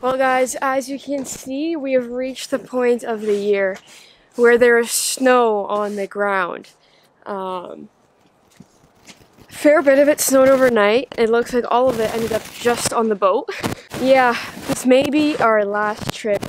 Well guys, as you can see, we have reached the point of the year where there is snow on the ground. Um, fair bit of it snowed overnight. It looks like all of it ended up just on the boat. Yeah, this may be our last trip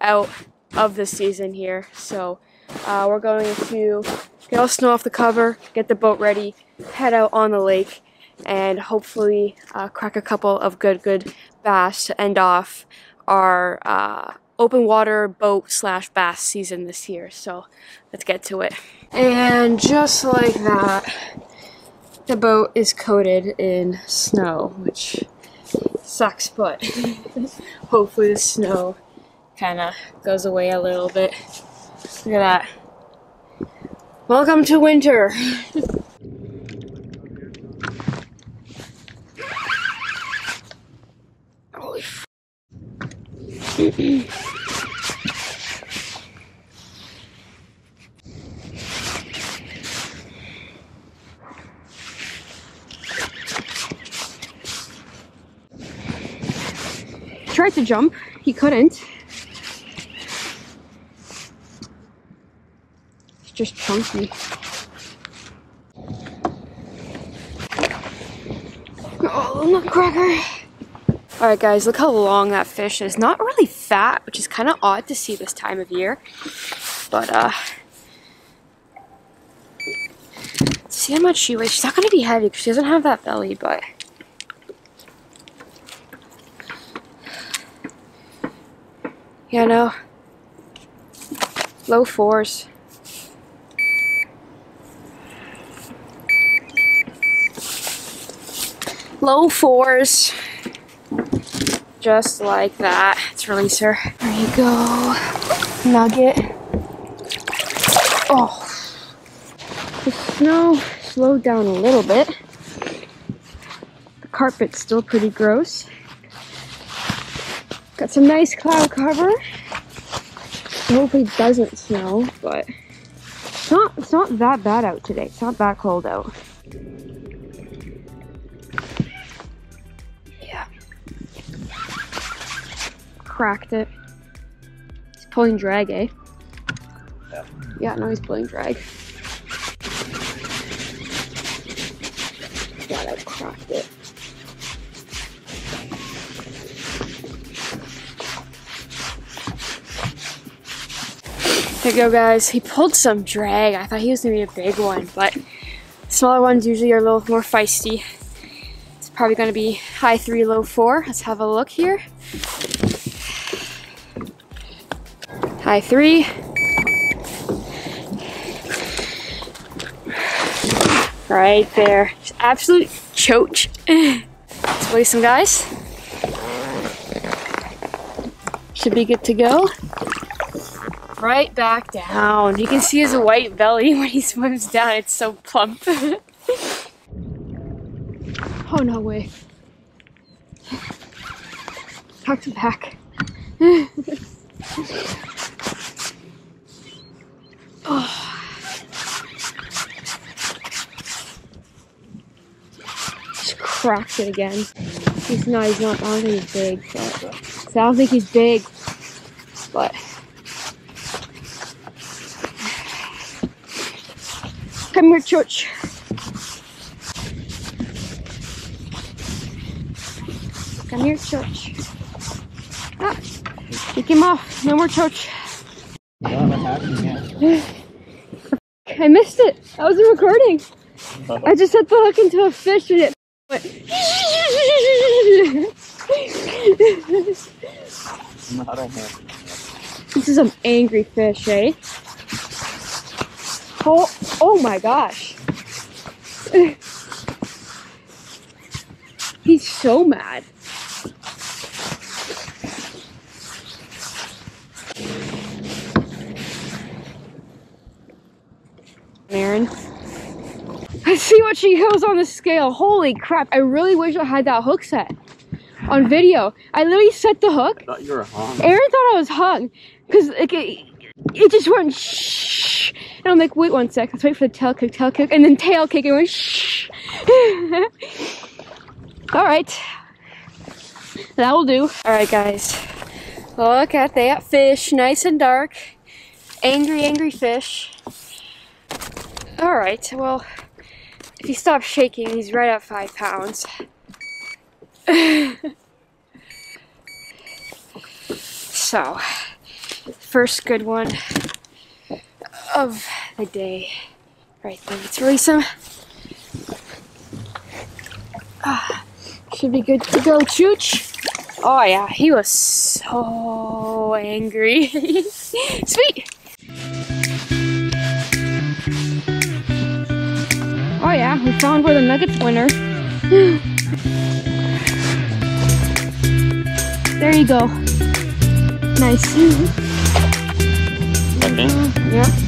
out of the season here. So uh, we're going to get all snow off the cover, get the boat ready, head out on the lake, and hopefully uh, crack a couple of good, good bass to end off our uh, open water boat slash bass season this year. So let's get to it. And just like that, the boat is coated in snow, which sucks, but hopefully the snow kind of goes away a little bit. Look at that. Welcome to winter. Tried to jump, he couldn't. It's just chunky. Oh, nutcracker. Alright guys, look how long that fish is. Not really fat, which is kind of odd to see this time of year. But, uh... See how much she weighs. She's not going to be heavy because she doesn't have that belly, but... Yeah, no. Low fours. Low fours. Just like that. Let's release her. There you go. Nugget. Oh. The snow slowed down a little bit. The carpet's still pretty gross. Got some nice cloud cover. Hopefully it doesn't snow, but it's not it's not that bad out today. It's not that cold out. Cracked it. He's pulling drag, eh? Yeah. Yeah, no, he's pulling drag. Yeah, that cracked it. There you go, guys. He pulled some drag. I thought he was gonna be a big one, but smaller ones usually are a little more feisty. It's probably gonna be high three, low four. Let's have a look here. High three. Right there. Just absolute chooch. Let's release some guys. Should be good to go right back down. You can see his white belly when he swims down. It's so plump. oh, no way. Back to back. oh. Just cracked it again. He's not, he's not, I don't think he's big, but, I don't think he's big, but Come here, Church. Come here, Church. Ah, him off. No more Church. I missed it. I wasn't recording. I just set the hook into a fish and it went. this is an angry fish, eh? Oh, oh my gosh. He's so mad. Aaron. I see what she goes on the scale. Holy crap. I really wish I had that hook set on video. I literally set the hook. I thought you were hung. Aaron thought I was hung. Because like, it, it just went shh. And I'm like, wait one sec. Let's wait for the tail kick, tail kick. And then tail kick and went shh. All right. That will do. All right, guys. Look at that fish, nice and dark. Angry, angry fish. All right, well, if he stops shaking, he's right at five pounds. so, first good one of the day. Right then, let's release him. Ah, should be good to go, Chooch. Oh yeah, he was so angry. Sweet. We found where the nuggets winner. there you go. Nice. Okay. Yeah.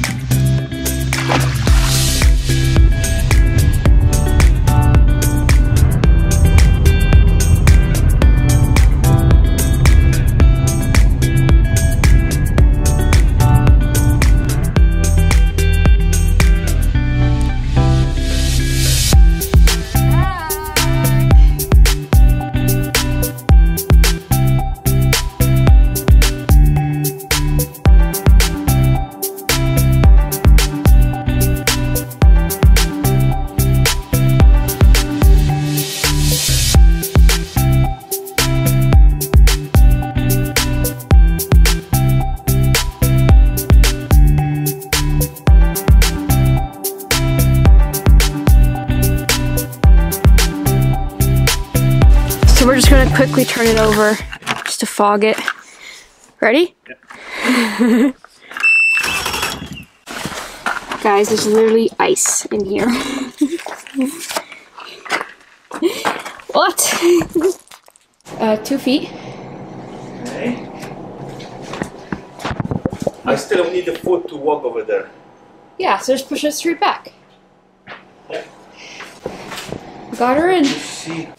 Quickly turn it over just to fog it. Ready? Guys, there's literally ice in here. what? uh, two feet. Okay. I still need the foot to walk over there. Yeah, so just push it straight back. Got her in.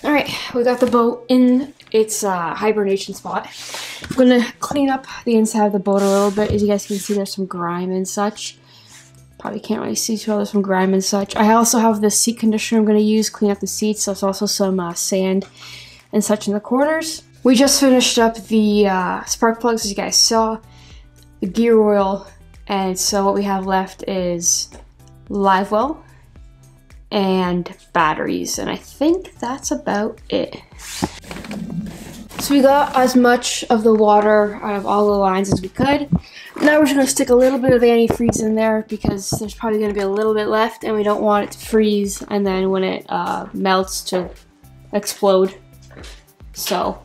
All right, we got the boat in its uh, hibernation spot. I'm gonna clean up the inside of the boat a little bit. As you guys can see, there's some grime and such. Probably can't really see too well. There's some grime and such. I also have the seat conditioner I'm gonna use, clean up the seats. There's also some uh, sand and such in the corners. We just finished up the uh, spark plugs, as you guys saw, the gear oil, and so what we have left is live well and batteries, and I think that's about it. So we got as much of the water out of all the lines as we could. Now we're just gonna stick a little bit of antifreeze in there because there's probably gonna be a little bit left and we don't want it to freeze and then when it uh, melts to explode. So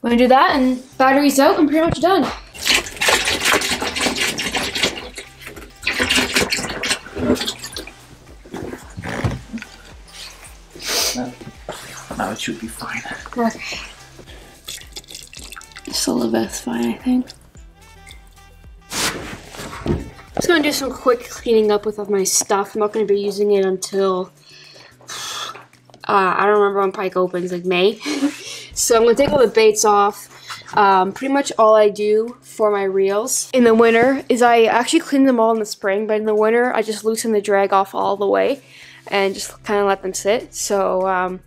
we're gonna do that and batteries out and pretty much done. now it should be fine. Okay. Bit's fine, I think. Just gonna do some quick cleaning up with all my stuff. I'm not gonna be using it until uh, I don't remember when Pike opens, like May. so I'm gonna take all the baits off. Um, pretty much all I do for my reels in the winter is I actually clean them all in the spring, but in the winter I just loosen the drag off all the way and just kind of let them sit. So um,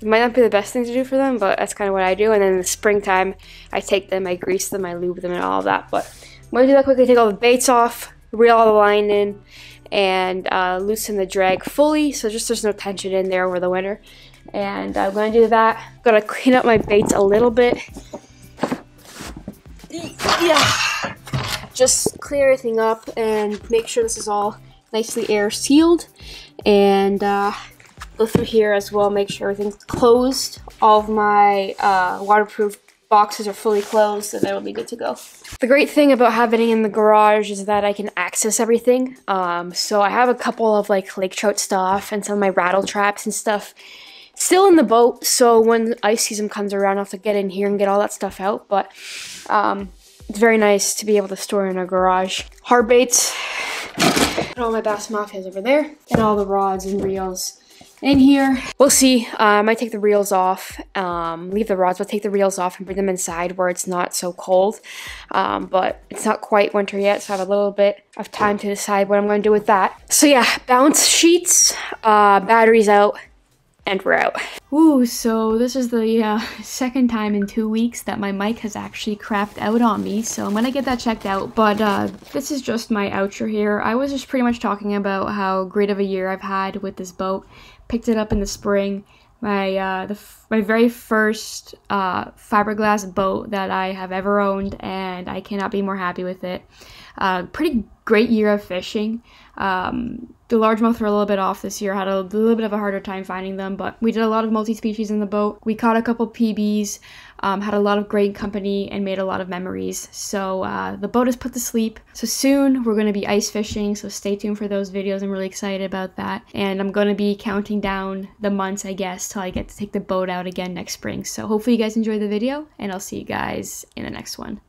it might not be the best thing to do for them, but that's kind of what I do. And then in the springtime, I take them, I grease them, I lube them, and all of that. But I'm gonna do that quickly. Take all the baits off, reel all the line in, and uh, loosen the drag fully, so just there's no tension in there over the winter. And I'm gonna do that. I'm gonna clean up my baits a little bit. Yeah, just clear everything up and make sure this is all nicely air sealed. And uh, go through here as well, make sure everything's closed. All of my uh, waterproof boxes are fully closed, and then it'll be good to go. The great thing about having it in the garage is that I can access everything. Um, so I have a couple of like lake trout stuff and some of my rattle traps and stuff still in the boat. So when ice season comes around, I'll have to get in here and get all that stuff out. But um, it's very nice to be able to store in a garage. Hard baits. Put all my Bass Mafias over there, and all the rods and reels in here. We'll see. Uh, I might take the reels off, um, leave the rods, but take the reels off and bring them inside where it's not so cold. Um, but it's not quite winter yet, so I have a little bit of time to decide what I'm going to do with that. So yeah, bounce sheets, uh, batteries out, and we're out. Ooh, so this is the uh, second time in two weeks that my mic has actually crapped out on me, so I'm gonna get that checked out. But uh, this is just my outro here. I was just pretty much talking about how great of a year I've had with this boat. Picked it up in the spring. My uh, the my very first uh, fiberglass boat that I have ever owned, and I cannot be more happy with it. Uh, pretty great year of fishing. Um, the largemouth were a little bit off this year. Had a little bit of a harder time finding them, but we did a lot of multi-species in the boat. We caught a couple PBs, um, had a lot of great company, and made a lot of memories. So uh, the boat is put to sleep. So soon we're going to be ice fishing. So stay tuned for those videos. I'm really excited about that, and I'm going to be counting down the months, I guess, till I get to take the boat out again next spring. So hopefully you guys enjoyed the video, and I'll see you guys in the next one.